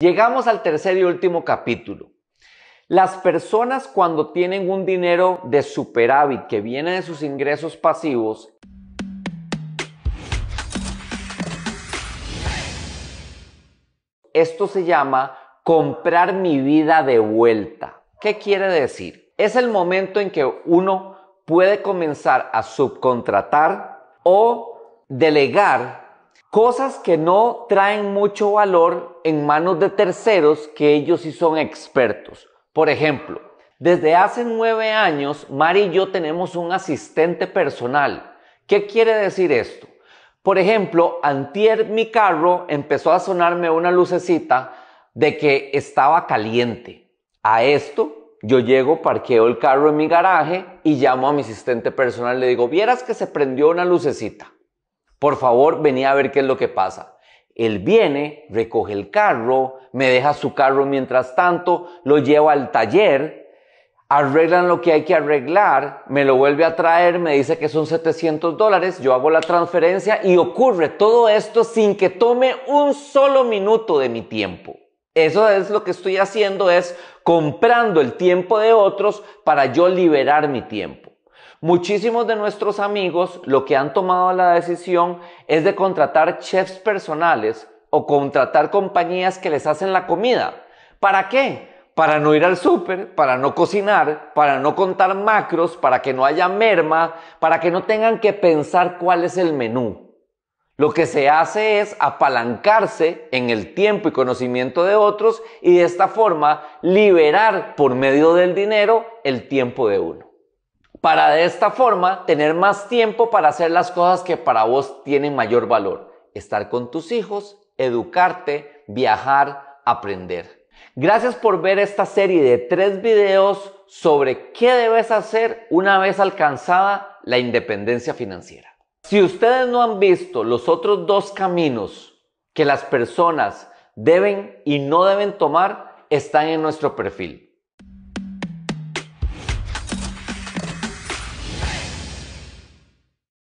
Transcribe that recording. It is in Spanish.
Llegamos al tercer y último capítulo. Las personas cuando tienen un dinero de superávit que viene de sus ingresos pasivos, esto se llama comprar mi vida de vuelta. ¿Qué quiere decir? Es el momento en que uno puede comenzar a subcontratar o delegar Cosas que no traen mucho valor en manos de terceros que ellos sí son expertos. Por ejemplo, desde hace nueve años, Mari y yo tenemos un asistente personal. ¿Qué quiere decir esto? Por ejemplo, antier mi carro empezó a sonarme una lucecita de que estaba caliente. A esto yo llego, parqueo el carro en mi garaje y llamo a mi asistente personal. Le digo, vieras que se prendió una lucecita. Por favor, venía a ver qué es lo que pasa. Él viene, recoge el carro, me deja su carro mientras tanto, lo lleva al taller, arreglan lo que hay que arreglar, me lo vuelve a traer, me dice que son 700 dólares, yo hago la transferencia y ocurre todo esto sin que tome un solo minuto de mi tiempo. Eso es lo que estoy haciendo, es comprando el tiempo de otros para yo liberar mi tiempo. Muchísimos de nuestros amigos lo que han tomado la decisión es de contratar chefs personales o contratar compañías que les hacen la comida. ¿Para qué? Para no ir al súper, para no cocinar, para no contar macros, para que no haya merma, para que no tengan que pensar cuál es el menú. Lo que se hace es apalancarse en el tiempo y conocimiento de otros y de esta forma liberar por medio del dinero el tiempo de uno para de esta forma tener más tiempo para hacer las cosas que para vos tienen mayor valor. Estar con tus hijos, educarte, viajar, aprender. Gracias por ver esta serie de tres videos sobre qué debes hacer una vez alcanzada la independencia financiera. Si ustedes no han visto los otros dos caminos que las personas deben y no deben tomar, están en nuestro perfil.